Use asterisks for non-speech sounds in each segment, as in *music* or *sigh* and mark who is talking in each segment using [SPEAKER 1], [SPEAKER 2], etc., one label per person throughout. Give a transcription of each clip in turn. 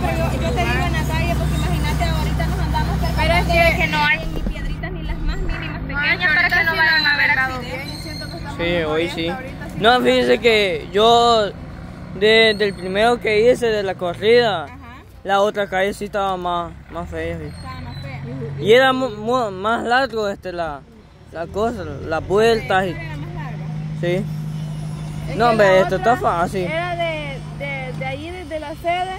[SPEAKER 1] pero yo, yo te digo calle porque imagínate ahorita nos andamos
[SPEAKER 2] Pero es que-
[SPEAKER 1] que no hay ni piedritas ni las más mínimas pequeñas para que no vayan a
[SPEAKER 2] arreglado
[SPEAKER 1] accidentes.
[SPEAKER 3] Sí, hoy sí. No, fíjese que yo, de- del primero que hice de la corrida,
[SPEAKER 1] Ajá,
[SPEAKER 3] la otra calle sí estaba más, más fea. sí.
[SPEAKER 1] estaba más fea.
[SPEAKER 3] Y era más largo este, la, la cosa, las vueltas y...
[SPEAKER 1] Era más larga.
[SPEAKER 3] Sí.
[SPEAKER 2] Es
[SPEAKER 3] No, hombre, esto está fácil.
[SPEAKER 2] Era de, de, de ahí, desde la sede,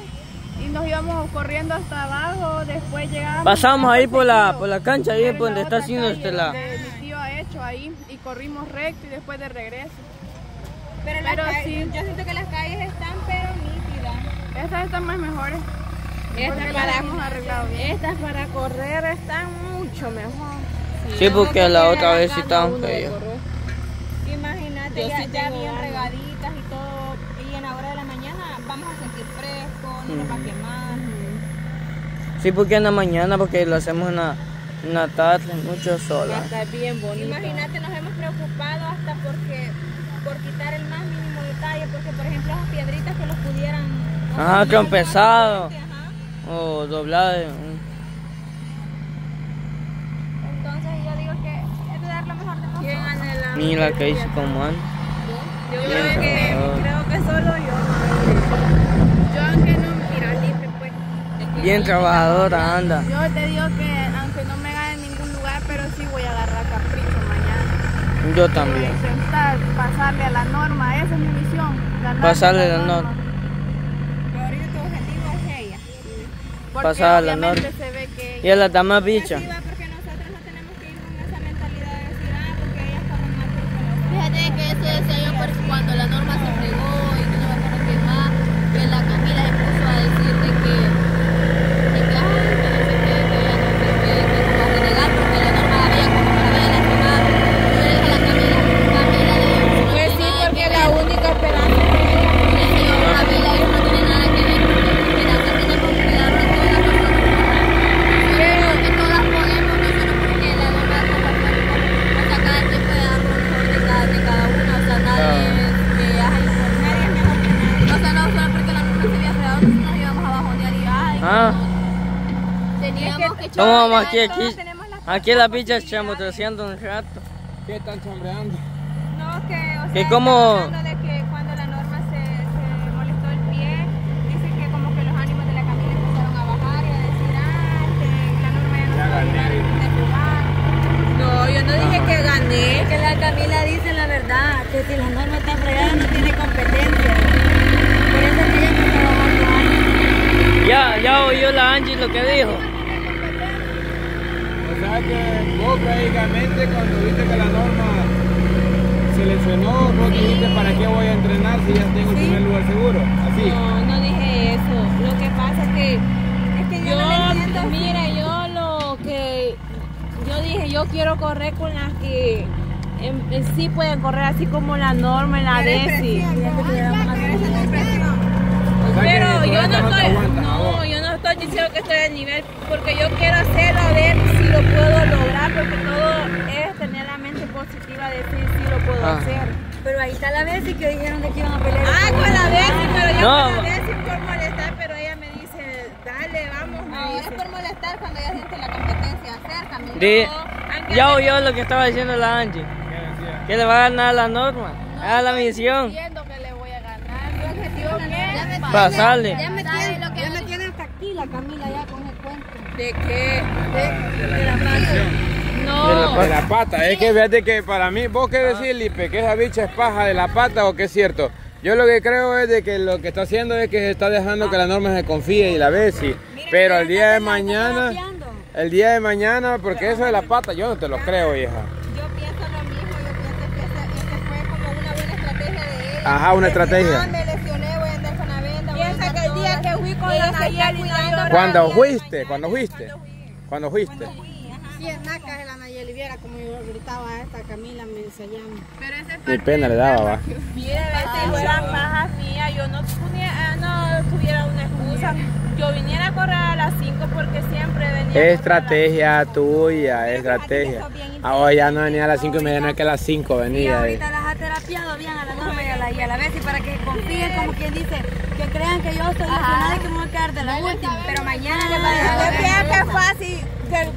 [SPEAKER 2] y nos íbamos corriendo hasta abajo, después llegábamos...
[SPEAKER 3] Pasamos ahí por la, por la cancha, ahí por donde está haciendo este la...
[SPEAKER 2] mi tío ha hecho ahí, y corrimos recto y después de regreso.
[SPEAKER 1] Pero, las
[SPEAKER 2] Pero
[SPEAKER 1] calles-
[SPEAKER 2] sí.
[SPEAKER 1] yo siento que las calles están pero nítidas.
[SPEAKER 2] Estas están más mejores.
[SPEAKER 1] Estas para-
[SPEAKER 2] las hemos arreglado bien.
[SPEAKER 1] Estas para correr están mucho mejor.
[SPEAKER 3] Sí, porque la otra vez sí estaban feas.
[SPEAKER 1] Imagínate,
[SPEAKER 4] Yo
[SPEAKER 1] ya,
[SPEAKER 4] sí
[SPEAKER 1] ya bien
[SPEAKER 4] ganas.
[SPEAKER 1] regaditas y todo. Y en la hora de la mañana vamos a sentir fresco, no nos va a quemar.
[SPEAKER 3] Sí, porque en la mañana, porque lo hacemos en la, en la tarde, mucho sol. ¿ah?
[SPEAKER 4] Está bien bonito.
[SPEAKER 1] Imagínate, nos hemos preocupado hasta porque por quitar el más mínimo detalle, porque por ejemplo esas piedritas que los pudieran...
[SPEAKER 3] Ajá,
[SPEAKER 1] o sea,
[SPEAKER 3] trompezado.
[SPEAKER 1] Ajá.
[SPEAKER 3] O doblado. mm.
[SPEAKER 1] Entonces yo digo que es de dar lo mejor de nosotros.
[SPEAKER 3] Ni la que hice como antes.
[SPEAKER 4] Yo creo que, creo que solo yo.
[SPEAKER 2] Yo aunque no, mira, libre pues.
[SPEAKER 3] Bien trabajadora anda.
[SPEAKER 2] Yo te digo que aunque no me gane en ningún lugar, pero sí voy a agarrar capricho mañana.
[SPEAKER 3] Yo
[SPEAKER 2] Voy a
[SPEAKER 3] también.
[SPEAKER 2] intentar pasarle a la norma, esa es mi misión.
[SPEAKER 3] Pasarle
[SPEAKER 2] a
[SPEAKER 3] la norma.
[SPEAKER 1] Pero ahorita tu objetivo es ella.
[SPEAKER 2] Porque
[SPEAKER 3] Pasar a la norma.
[SPEAKER 2] se ve que
[SPEAKER 3] Y a las damas bichas.
[SPEAKER 1] Sí, va, porque nosotros no tenemos que ir con esa mentalidad de decir, ah, que.
[SPEAKER 5] Fíjate que eso decía yo cuando la norma se fregó y que no me acuerdo qué más, que la Camila se puso a decir de que, de que, ay, que no sé qué, que ella no sé qué, que se va a renegar porque la norma la veía como que la había lastimado. Y yo le dije a la Camila, Camila, le digo, no
[SPEAKER 4] Pues
[SPEAKER 5] tiene
[SPEAKER 4] sí,
[SPEAKER 5] nada
[SPEAKER 4] porque
[SPEAKER 5] que
[SPEAKER 4] la
[SPEAKER 5] ver.
[SPEAKER 4] única esperanza es ella.
[SPEAKER 5] Y le dije yo, Camila, eso no tiene nada que ver porque la esperanza tenemos que darle a todas las personas. Pero que todas podemos, no solo porque la norma está pasando, o sea, cada quien puede dar lo mejor de cada, de cada uno, o sea, nadie es que ay, por nadie es mejor que nadie. O sea, no solo porque la norma se había fregado, nosotros nos íbamos a bajonear y ay,
[SPEAKER 3] Ah.
[SPEAKER 5] no, teníamos que adelante.
[SPEAKER 3] aquí, aquí. Aquí las bichas chamoteando un rato.
[SPEAKER 6] ¿Qué están chambreando?
[SPEAKER 1] No, que, o sea,
[SPEAKER 3] Que
[SPEAKER 1] están
[SPEAKER 3] como-
[SPEAKER 1] hablando de que cuando la norma se, se molestó el pie, dicen que como que los ánimos de la Camila empezaron a bajar y a decir, ah, que la norma ya no
[SPEAKER 6] Ya
[SPEAKER 1] se va a
[SPEAKER 6] gané.
[SPEAKER 1] librar de jugar.
[SPEAKER 4] No, yo no dije que gané.
[SPEAKER 5] Que la Camila dice la verdad, que si la norma está fregada no tiene competencia. Por eso es que ella no está bajando años.
[SPEAKER 3] Ya, ya oyó la Angie lo que dijo.
[SPEAKER 6] Que vos prácticamente cuando viste que la norma se lesionó, vos dijiste para qué voy a entrenar si ya tengo el primer lugar seguro. Así.
[SPEAKER 4] No, no dije eso. Lo que pasa es que
[SPEAKER 1] Es que yo, no
[SPEAKER 4] yo,
[SPEAKER 1] entiendo.
[SPEAKER 4] mira, yo lo que yo dije, yo quiero correr con las que en, en sí pueden correr así como la norma en la DESI. Pero yo no estoy, estoy diciendo que estoy al nivel, porque yo quiero hacerlo a ver si lo puedo lograr, porque todo es tener la mente positiva de decir si lo puedo
[SPEAKER 3] Ah.
[SPEAKER 4] hacer.
[SPEAKER 5] Pero ahí está la vez y que dijeron de que iban a pelear.
[SPEAKER 4] Ah, con la Bessie, pero yo
[SPEAKER 3] No.
[SPEAKER 4] con la Bessie por molestar, pero ella me dice, dale, vamos, dice.
[SPEAKER 1] es por molestar cuando ya siente la competencia cerca. mi
[SPEAKER 3] Di-
[SPEAKER 4] aunque
[SPEAKER 3] ya oyó lo que estaba diciendo la Angie. Que le va a ganar la norma. A la misión.
[SPEAKER 2] entiendo que le voy a ganar. Mi objetivo es
[SPEAKER 3] Pasarle.
[SPEAKER 5] Ya me ¿Sabe tiene, lo que la Camila ya con el cuento.
[SPEAKER 4] ¿De qué?
[SPEAKER 5] De la pasión.
[SPEAKER 4] No.
[SPEAKER 3] De la
[SPEAKER 6] De la pata, es que fíjate que para mí, vos qué decís, Lipe, que esa bicha es paja de la pata o que es cierto. Yo lo que creo es de que lo que está haciendo es que se está dejando que la norma se confíe y la ve, sí. Pero el día de mañana, el día de mañana, porque eso de la pata, yo no te lo creo, hija.
[SPEAKER 1] Yo pienso lo mismo, yo pienso que ese, ese fue como una buena estrategia de.
[SPEAKER 6] Ajá, una estrategia.
[SPEAKER 1] "Ah, me lesioné, voy a andar con la venda. voy a
[SPEAKER 4] Piensa
[SPEAKER 1] andar
[SPEAKER 4] que el día
[SPEAKER 1] toda".
[SPEAKER 4] que fui con la Nayeli.
[SPEAKER 6] Cuando fuiste, cuando fuiste, cuando fuiste.
[SPEAKER 5] Sí, en Nacas, en la Nayeli Viera, como yo gritaba a esta Camila, me se llama.
[SPEAKER 4] Pero ese es
[SPEAKER 6] Ni pena le daba, va.
[SPEAKER 4] Mire, si fueran bajas mías, yo no, tuviera- no tuviera una excusa. Yo viniera a correr a las 5 porque siempre
[SPEAKER 6] Es estrategia tuya, es estrategia. Ahora ya no venía a las 5 y media, no es que a las 5
[SPEAKER 7] Y
[SPEAKER 6] venía. eh.
[SPEAKER 7] ahorita las ha terapiado bien a la norma y a la, y a la vez y para que confíen como quien dice, que crean que yo estoy lesionada y que me voy a quedar de la última.
[SPEAKER 1] Pero mañana les va a
[SPEAKER 2] Yo
[SPEAKER 1] dejar
[SPEAKER 2] creo que es fácil que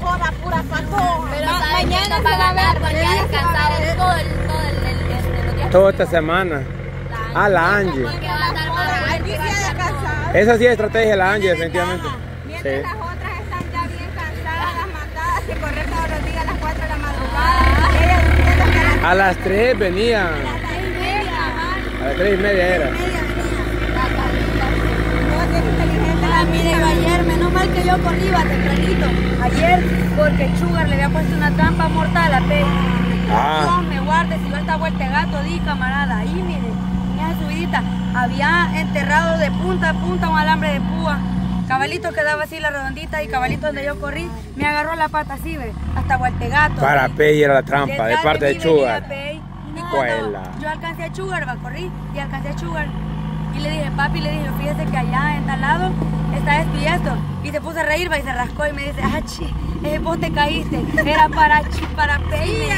[SPEAKER 2] pura, pura factura.
[SPEAKER 5] Pero
[SPEAKER 1] Ma-
[SPEAKER 5] ¿sabes
[SPEAKER 1] mañana se
[SPEAKER 5] va a
[SPEAKER 1] ver,
[SPEAKER 5] Porque a
[SPEAKER 1] se va a
[SPEAKER 5] descansar el todo el, todo el.
[SPEAKER 6] Toda esta semana. Ah, la Angie. Esa sí es estrategia de la Angie, definitivamente. Sí.
[SPEAKER 1] las otras están ya bien cansadas, mandadas de correr todos los días a las 4 de la madrugada. Ellas a las
[SPEAKER 6] A las 3 venían.
[SPEAKER 1] seis y media.
[SPEAKER 6] A las 3 y media era.
[SPEAKER 1] No,
[SPEAKER 7] ayer, menos mal que yo corrí iba tempranito. Ayer, porque Sugar le había puesto una trampa mortal a Pei.
[SPEAKER 6] Ah.
[SPEAKER 7] Dios me guarde, si yo esta vuelta de gato, di camarada, ahí mire, en esa subidita, había enterrado de punta a punta un alambre de púa. Cabalito quedaba así la redondita y cabalito donde yo corrí, me agarró la pata así, ve, hasta vuelta de gato.
[SPEAKER 6] Para Pei era la trampa, de parte de Cuela.
[SPEAKER 7] cuando yo alcancé a Sugar, va, corrí y alcancé a Sugar. Y le dije, papi, le dije, fíjese que allá en tal lado está esto y esto. Y se puso a reír, va, y se rascó y me dice, ah, chi, eh, vos te caíste. Era para, para Pei. Sí,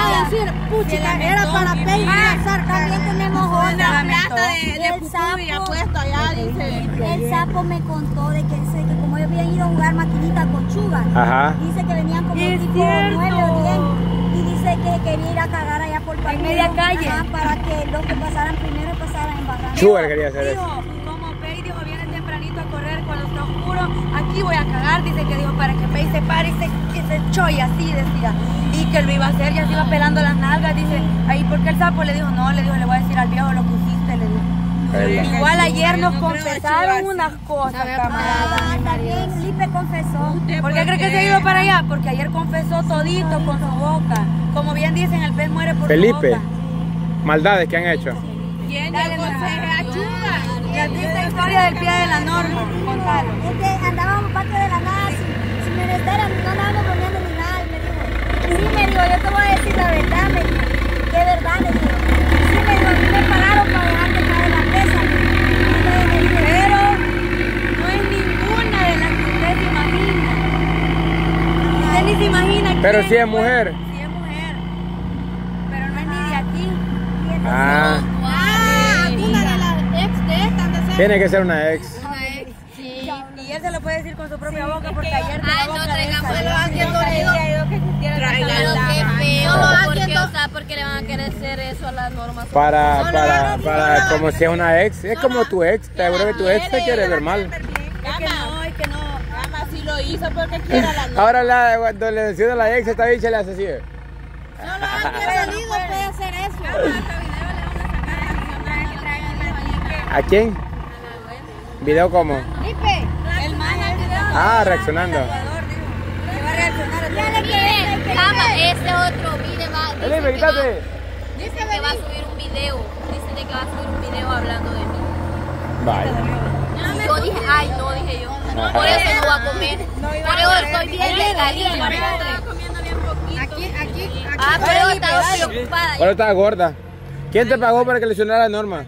[SPEAKER 2] A decir, puchica, era para Pei.
[SPEAKER 5] También tenemos
[SPEAKER 2] Una
[SPEAKER 5] otra.
[SPEAKER 2] plata de, de
[SPEAKER 5] El
[SPEAKER 2] pupú y
[SPEAKER 5] sapo.
[SPEAKER 2] apuesto allá, dice.
[SPEAKER 5] El sapo me contó de que, dice que como ellos habían ido a jugar maquinita con Sugar,
[SPEAKER 6] Ajá.
[SPEAKER 5] dice que venían como
[SPEAKER 7] Es
[SPEAKER 5] tipo
[SPEAKER 7] cierto.
[SPEAKER 5] 9 o 10 y dice que quería ir a cagar allá por Palmero,
[SPEAKER 7] media calle.
[SPEAKER 5] ajá, para que los que pasaran primero pasaran en barranca.
[SPEAKER 6] Sugar quería hacer eso.
[SPEAKER 7] A correr cuando está oscuro, aquí voy a cagar, dice que dijo, para que Pei se pare y se, se choy así, decía. Y que lo iba a hacer, ya se iba pelando las nalgas, dice, ahí porque el sapo le dijo, no, le dijo, le voy a decir al viejo lo que hiciste, le dijo. Igual ayer nos confesaron unas cosas,
[SPEAKER 5] Ah,
[SPEAKER 7] camarada.
[SPEAKER 5] también Lipe confesó.
[SPEAKER 7] ¿Por qué cree que se ha ido para allá? Porque ayer confesó todito con su boca. Como bien dicen, el pez muere por
[SPEAKER 6] Felipe,
[SPEAKER 7] su boca.
[SPEAKER 6] maldades que han hecho.
[SPEAKER 1] ¿Quién
[SPEAKER 7] Dale,
[SPEAKER 1] llegó
[SPEAKER 7] mamá.
[SPEAKER 1] a Chuga?
[SPEAKER 7] La triste historia del pie de la norma, contalo.
[SPEAKER 5] Es que andábamos parte de la nada no andábamos bromeando ni nada. Y me dijo, sí, me dijo, yo te voy a decir la verdad, me dijo. ¿Qué verdad? Le dijo. Sí, me dijo, a mí me pagaron para dejarte caer la presa. me dijo. Y me- me dijo,
[SPEAKER 7] Pero no es ninguna de las que usted se imagina. Usted ni se imagina
[SPEAKER 6] Pero
[SPEAKER 7] quién
[SPEAKER 6] sí es
[SPEAKER 7] fue.
[SPEAKER 6] mujer.
[SPEAKER 7] Sí es mujer. Pero no es ni de aquí.
[SPEAKER 6] Ah,
[SPEAKER 2] Ah, una de las ex de esta de
[SPEAKER 6] tiene que ser una ex.
[SPEAKER 7] Él se lo puede decir con su propia boca porque ayer de
[SPEAKER 5] Ay, no
[SPEAKER 7] de
[SPEAKER 1] que existiera esa
[SPEAKER 5] Pero
[SPEAKER 1] maldad.
[SPEAKER 5] qué feo, porque, o sea, porque le van a querer hacer eso a las normas.
[SPEAKER 6] Para, para, para, como si es una ex. Es como tu ex. Te aseguro que tu ex te quiere ver mal.
[SPEAKER 7] Es que no, es que no.
[SPEAKER 2] Lo hizo porque quiera la *laughs* no.
[SPEAKER 6] Ahora la, cuando le decía a la ex, esta bicha le hace así. ¿eh?
[SPEAKER 2] Solo alguien venido puede hacer eso.
[SPEAKER 6] ¿A quién? ¿Video cómo?
[SPEAKER 5] Le quiere, Cama, ese otro video va, dice
[SPEAKER 6] Felipe,
[SPEAKER 5] que va,
[SPEAKER 6] quítate.
[SPEAKER 5] dice que va a subir un video, dice de que va a subir un video hablando de mí.
[SPEAKER 6] Vaya.
[SPEAKER 5] Yo dije, ay, no, dije yo, por eso no voy a comer, por eso estoy bien delgadita.
[SPEAKER 1] Aquí, aquí, aquí.
[SPEAKER 5] Ah, pero estaba preocupada.
[SPEAKER 6] Ahora estaba gorda. ¿Quién te pagó para que lesionara la norma?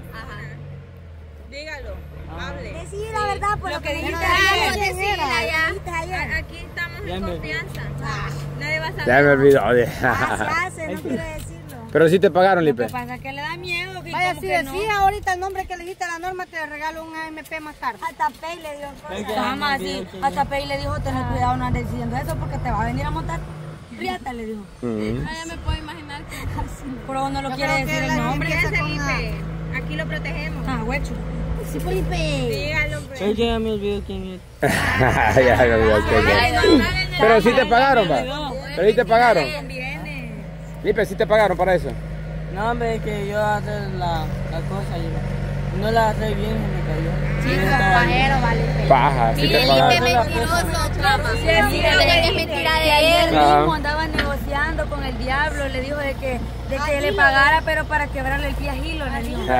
[SPEAKER 5] Verdad, por lo que dijiste
[SPEAKER 1] ayer.
[SPEAKER 5] ayer. Decíla ya.
[SPEAKER 1] A- Aquí estamos en confianza. Nadie va a saber.
[SPEAKER 6] Ya me olvidó.
[SPEAKER 5] hace, no quiero decirlo.
[SPEAKER 6] Pero sí te pagaron, Lipe.
[SPEAKER 7] Lo que pasa es que le da miedo. Que
[SPEAKER 2] Vaya, si
[SPEAKER 7] que no.
[SPEAKER 2] decía ahorita el nombre que le dijiste a la norma, te regalo un AMP más tarde.
[SPEAKER 5] Hasta Pei le dio
[SPEAKER 7] Jamás así. Hasta Pei le dijo, tener cuidado, no andes diciendo eso porque te va a venir a montar. Riata le dijo.
[SPEAKER 6] Mm.
[SPEAKER 7] Pero no lo quiere decir el nombre.
[SPEAKER 1] Aquí lo protegemos.
[SPEAKER 7] Ah, huecho.
[SPEAKER 5] Sí, Felipe.
[SPEAKER 1] Dígalo, pues.
[SPEAKER 3] Yo ya me olvidó quién es. *laughs*
[SPEAKER 6] ya me olvidó quién es. Pero sí te pagaron, va. Pero sí te pagaron. Lipe, sí te pagaron para eso.
[SPEAKER 3] No, hombre, es que yo hacer la, la cosa y no la hace bien y me cayó.
[SPEAKER 5] Sí, compañero, vale.
[SPEAKER 6] Paja, sí te
[SPEAKER 5] Felipe
[SPEAKER 6] pagaron.
[SPEAKER 5] mentiroso, chama. Mira que es mentira de
[SPEAKER 7] ayer
[SPEAKER 5] él.
[SPEAKER 7] Mismo andaba negociando con el diablo, le dijo de que, de que le pagara, pero para quebrarle el pie a Gilo, le dijo. Que lo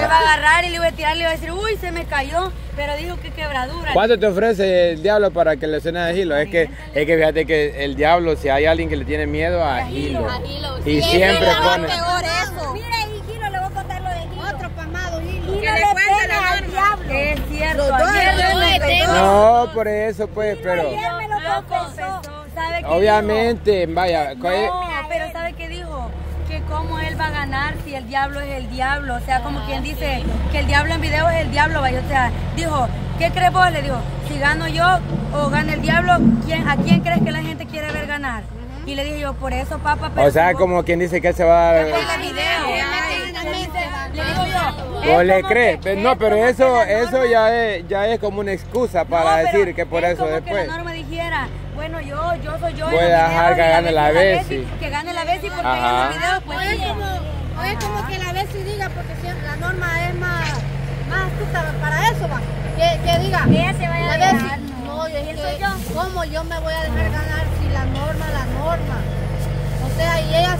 [SPEAKER 7] iba a agarrar y le iba a tirar, le iba a decir, uy, se me cayó, pero dijo que quebradura.
[SPEAKER 6] ¿Cuánto te ofrece el diablo para que lesiones a Gilo? Es que, es que fíjate que el diablo, si hay alguien que le tiene miedo a Gilo,
[SPEAKER 5] A Gilo.
[SPEAKER 6] y
[SPEAKER 5] Sí,
[SPEAKER 6] siempre pone.
[SPEAKER 5] peor eso. Mira, y Gilo, le voy a contar lo de Gilo.
[SPEAKER 2] Otro pamado, hilo.
[SPEAKER 5] Gilo
[SPEAKER 1] le
[SPEAKER 5] le
[SPEAKER 1] cuente
[SPEAKER 5] pega
[SPEAKER 1] la
[SPEAKER 5] al
[SPEAKER 1] norma.
[SPEAKER 5] diablo.
[SPEAKER 7] Es
[SPEAKER 2] Los dos,
[SPEAKER 7] ayer.
[SPEAKER 6] No, No, por eso pues, pero...
[SPEAKER 7] Ayer me lo confesó. ¿Sabe qué
[SPEAKER 6] Obviamente, vaya,
[SPEAKER 7] dijo?
[SPEAKER 6] eh,
[SPEAKER 7] No, pero ¿sabe qué dijo? Que cómo él va a ganar si el diablo es el diablo. O sea, como quien dice que el diablo en video es el diablo. vaya. O sea, dijo, ¿qué crees vos? Le dijo, si gano yo o gana el diablo, ¿quién, ¿a quién crees que la gente quiere ver ganar? Y le dije yo, por eso, papá, pero
[SPEAKER 6] o sea, como quien dice que él se va a
[SPEAKER 7] video.
[SPEAKER 6] ¿O le cree?
[SPEAKER 7] que-
[SPEAKER 6] No, pero eso, eso ya es, ya es como una excusa para
[SPEAKER 7] No,
[SPEAKER 6] decir que por
[SPEAKER 7] es
[SPEAKER 6] eso
[SPEAKER 7] como
[SPEAKER 6] después.
[SPEAKER 7] que la norma dijera, bueno, yo, yo soy yo.
[SPEAKER 6] Voy a dejar que gane la
[SPEAKER 7] Bessie,
[SPEAKER 6] Bessie.
[SPEAKER 7] Que gane la Bessie porque
[SPEAKER 6] Ajá.
[SPEAKER 7] en los videos, pues
[SPEAKER 8] O es
[SPEAKER 7] sí.
[SPEAKER 8] como, o es como que la vez si diga, porque siempre la norma es más, más astuta para eso, va. Que, que diga,
[SPEAKER 5] Ella se vaya
[SPEAKER 8] la
[SPEAKER 5] a dejar,
[SPEAKER 8] si-
[SPEAKER 5] no.
[SPEAKER 8] no, yo es
[SPEAKER 5] ¿Quién
[SPEAKER 8] que,
[SPEAKER 5] soy yo?
[SPEAKER 8] ¿cómo yo me voy a dejar ganar si la norma, la norma? O sea, y ella lo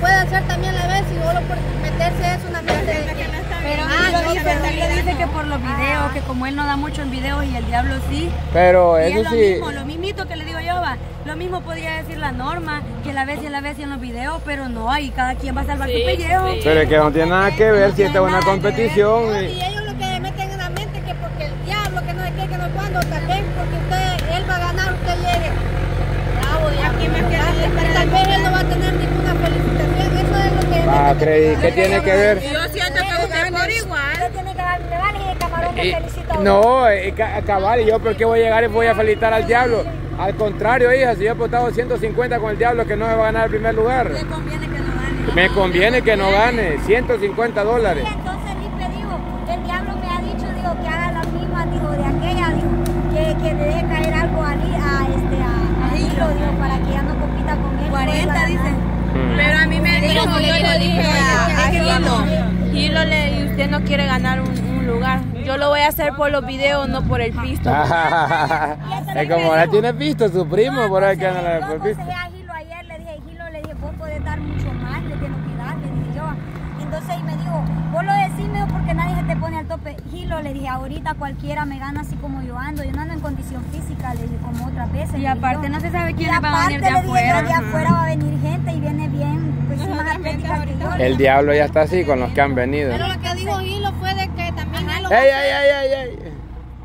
[SPEAKER 8] puede hacer también la vez y solo por meterse eso una mente de que...
[SPEAKER 7] Pero
[SPEAKER 8] Ah, no,
[SPEAKER 7] dice,
[SPEAKER 8] pero
[SPEAKER 7] él lo dice que por los videos, que como él no da mucho en videos y el diablo sí.
[SPEAKER 6] Pero
[SPEAKER 7] Y es
[SPEAKER 6] eso
[SPEAKER 7] lo
[SPEAKER 6] sí,
[SPEAKER 7] mismo, lo mismito que le digo yo, va. Lo mismo podría decir la norma, que la vez y la vez en los videos, pero no, ahí cada quien va a salvar su pellejo.
[SPEAKER 6] pero es que no tiene nada que ver si esta es una competición. Y-
[SPEAKER 8] y ellos lo que meten en la mente que porque el diablo, que no sé qué, que no sé cuándo, tal vez porque usted, él va a ganar, usted llegue. Bravo, diablo. Tal vez él no va a tener ninguna felicitación, eso es lo
[SPEAKER 6] Freddy, ¿qué tiene que ver?
[SPEAKER 4] Yo siento que usted por igual.
[SPEAKER 5] Tiene que me y el camarón me
[SPEAKER 6] Y-
[SPEAKER 5] felicita.
[SPEAKER 6] no, eh, ca- cabal, ¿y yo por qué voy a llegar y voy a felicitar al diablo? Al contrario, hija, si yo he apostado 150 con el diablo que no me va a ganar el primer lugar.
[SPEAKER 7] Le conviene que no gane.
[SPEAKER 6] Me conviene que no gane, 150 dólares.
[SPEAKER 5] Y entonces Lipe dijo, el diablo me ha dicho, digo, que haga la misma, dijo, de aquella, dijo, que, que le deje caer algo a, a, este, a, a Hilo, dijo, para que ya no compita con él.
[SPEAKER 7] 40 dice.
[SPEAKER 4] Pero me yo le dije a, a Gilo,
[SPEAKER 7] no.
[SPEAKER 4] Gilo le, y usted no quiere ganar un, un lugar. Yo lo voy a hacer por los videos, no por el pisto. *laughs*
[SPEAKER 6] es como ahora tiene visto su primo, por ahí que anda la
[SPEAKER 5] Yo
[SPEAKER 6] por
[SPEAKER 5] aconsejé a Gilo ayer, le dije, Gilo, le dije, vos podés dar mucho más de que no le dije yo. Entonces ahí me dijo, vos lo decís mejor porque nadie se te pone al tope. Gilo, le dije, ahorita cualquiera me gana así como yo ando. Yo no ando en condición física, le dije, como otras veces.
[SPEAKER 7] Y
[SPEAKER 5] le dije
[SPEAKER 7] aparte
[SPEAKER 5] yo.
[SPEAKER 7] no se sabe
[SPEAKER 5] Y
[SPEAKER 7] quiénes van a venir de
[SPEAKER 5] aparte, le dije yo,
[SPEAKER 7] afuera.
[SPEAKER 5] de afuera va a venir
[SPEAKER 6] El diablo ya está así con los que han venido.
[SPEAKER 8] Pero lo que dijo Hilo fue de que también él lo
[SPEAKER 6] ¡Ey, ey, ey, ey, ey!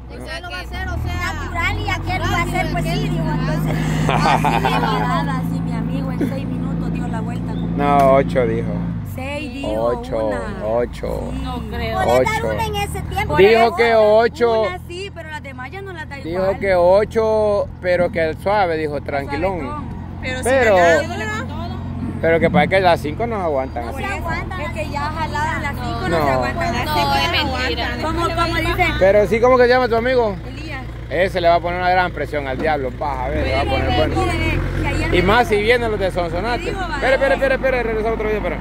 [SPEAKER 8] de que él lo va a hacer, o sea...
[SPEAKER 5] Natural y aquel va a ser, pues sí, digo, entonces. *laughs*
[SPEAKER 7] Así mi camarada, así mi amigo, en seis minutos dio la vuelta.
[SPEAKER 6] No, 8 dijo.
[SPEAKER 7] Seis dijo
[SPEAKER 6] 8,
[SPEAKER 7] una.
[SPEAKER 6] 8.
[SPEAKER 4] No creo.
[SPEAKER 6] Ocho.
[SPEAKER 5] una en ese tiempo.
[SPEAKER 6] Dijo que 8.
[SPEAKER 7] Una sí, pero las demás ya no las da igual.
[SPEAKER 6] Dijo que 8, pero que el suave, dijo tranquilón.
[SPEAKER 4] Pero,
[SPEAKER 6] Pero,
[SPEAKER 4] si
[SPEAKER 6] pero que para que las 5 no aguantan.
[SPEAKER 5] No se aguantan.
[SPEAKER 7] Es que ya jaladas las cinco no,
[SPEAKER 6] No.
[SPEAKER 7] se aguantan. Las cinco
[SPEAKER 4] es
[SPEAKER 7] no
[SPEAKER 4] mentira.
[SPEAKER 7] aguantan. Como, como dice
[SPEAKER 6] Pero sí, ¿cómo que se llama tu amigo?
[SPEAKER 7] Elías.
[SPEAKER 6] Ese le va a poner una gran presión al diablo. Vas a ver, le va a poner bueno. Y más si vienen los de Sonsonate. Espera, espera, espera, espera, regresamos otro video, espera.